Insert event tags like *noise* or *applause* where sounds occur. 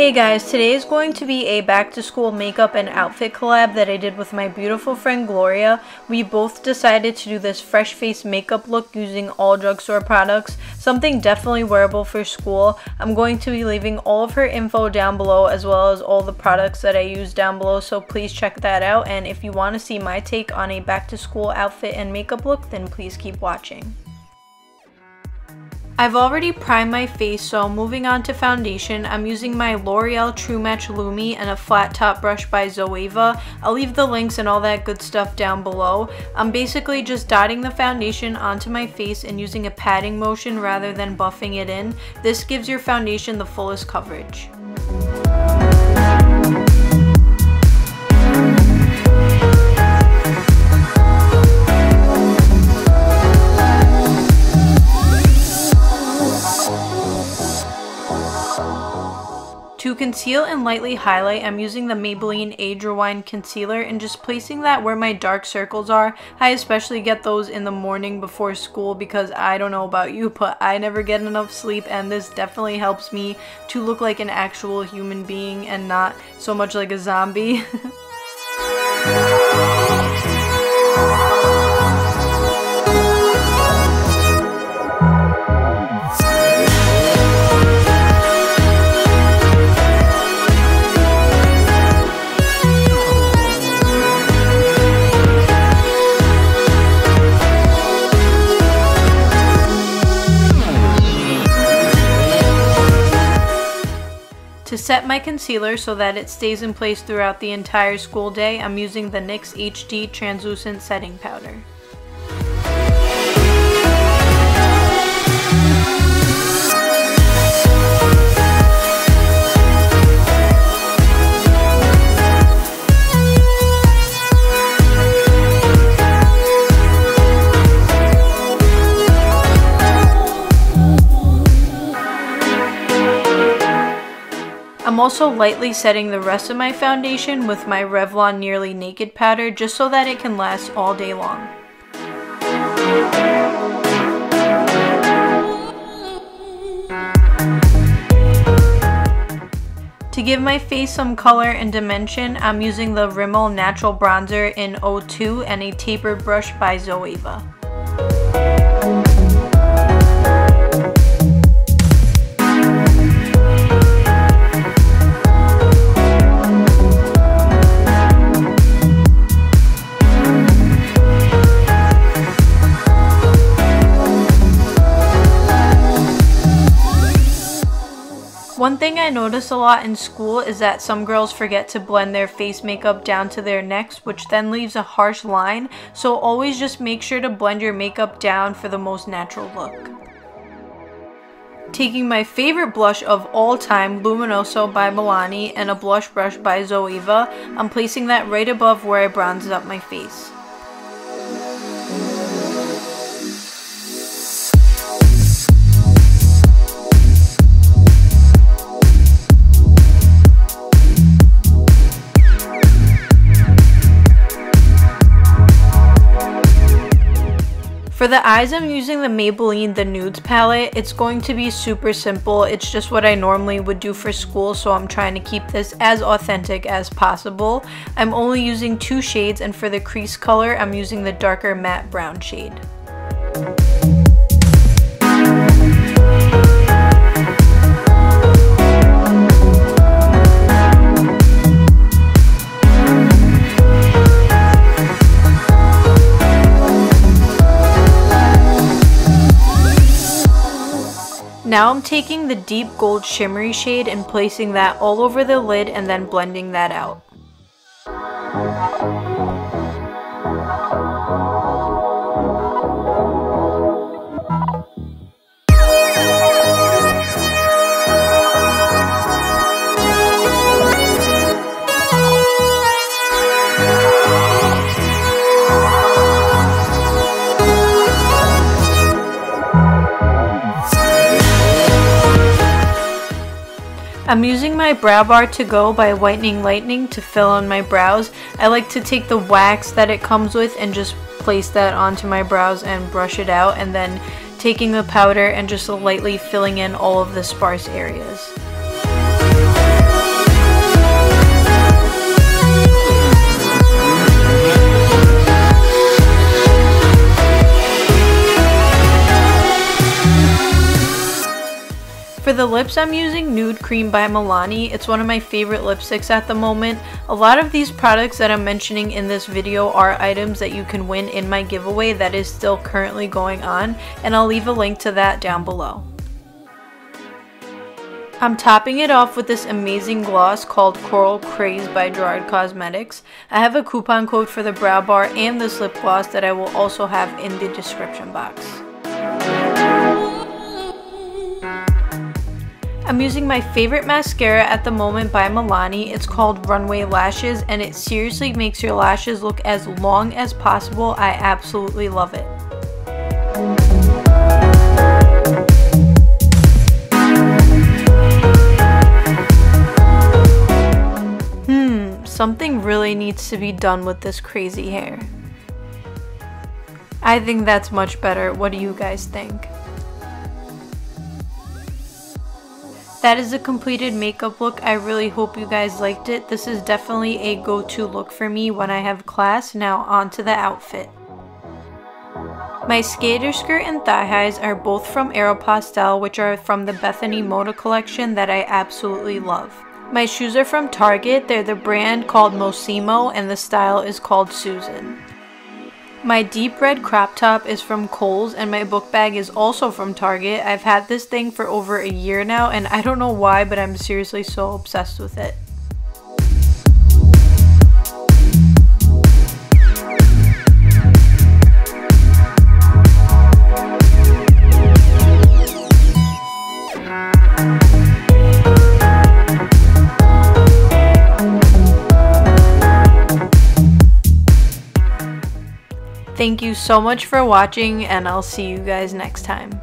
Hey guys, today is going to be a back to school makeup and outfit collab that I did with my beautiful friend Gloria. We both decided to do this fresh face makeup look using all drugstore products, something definitely wearable for school. I'm going to be leaving all of her info down below as well as all the products that I use down below, so please check that out. And if you want to see my take on a back to school outfit and makeup look, then please keep watching. I've already primed my face, so moving on to foundation, I'm using my L'Oreal True Match Lumi and a flat top brush by Zoeva. I'll leave the links and all that good stuff down below. I'm basically just dotting the foundation onto my face and using a patting motion rather than buffing it in. This gives your foundation the fullest coverage. Conceal and lightly highlight, I'm using the Maybelline Age Rewind Concealer and just placing that where my dark circles are. I especially get those in the morning before school because I don't know about you, but I never get enough sleep and this definitely helps me to look like an actual human being and not so much like a zombie. *laughs* set my concealer so that it stays in place throughout the entire school day, I'm using the NYX HD Translucent Setting Powder. Also lightly setting the rest of my foundation with my Revlon Nearly Naked powder just so that it can last all day long. To give my face some color and dimension, I'm using the Rimmel Natural Bronzer in 02 and a tapered brush by Zoeva. Thing I notice a lot in school is that some girls forget to blend their face makeup down to their necks, which then leaves a harsh line, so always just make sure to blend your makeup down for the most natural look. Taking my favorite blush of all time, Luminoso by Milani, and a blush brush by Zoeva, I'm placing that right above where I bronzed up my face. The eyes, I'm using the Maybelline The Nudes palette. It's going to be super simple. It's just what I normally would do for school, so I'm trying to keep this as authentic as possible. I'm only using two shades, and for the crease color, I'm using the darker matte brown shade. Now I'm taking the deep gold shimmery shade and placing that all over the lid and then blending that out. I'm using my Brow Bar to Go by Whitening Lightning to fill in my brows. I like to take the wax that it comes with and just place that onto my brows and brush it out and then taking the powder and just lightly filling in all of the sparse areas. For the lips I'm using Nude Creme by Milani. It's one of my favorite lipsticks at the moment. A lot of these products that I'm mentioning in this video are items that you can win in my giveaway that is still currently going on and I'll leave a link to that down below. I'm topping it off with this amazing gloss called Coral Craze by Gerard Cosmetics. I have a coupon code for the brow bar and this lip gloss that I will also have in the description box. I'm using my favorite mascara at the moment by Milani. It's called Runway Lashes and it seriously makes your lashes look as long as possible. I absolutely love it. Hmm, something really needs to be done with this crazy hair. I think that's much better. What do you guys think? That is a completed makeup look. I really hope you guys liked it. This is definitely a go-to look for me when I have class. Now on to the outfit. My skater skirt and thigh highs are both from Aeropostale, which are from the Bethany Mota collection that I absolutely love. My shoes are from Target. They're the brand called Mossimo and the style is called Susan. My deep red crop top is from Kohl's and my book bag is also from Target. I've had this thing for over a year now and I don't know why but I'm seriously so obsessed with it. Thank you so much for watching and I'll see you guys next time.